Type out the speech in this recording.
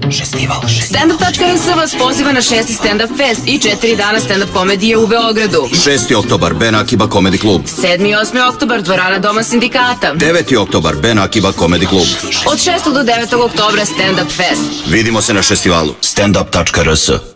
Festival. Standup.rs vas poziva na šesti Stand Up Fest i četiri dana stand-up komedije u Beogradu. 6. oktobar, Ben Akiba Comedy Club. 7. i 8. oktobar, Dvorana Doma sindikata. 9. oktobar, Ben Akiba Comedy Club. Od 6. do 9. oktobra Stand Up Fest. Vidimo se na festivalu. Standup.rs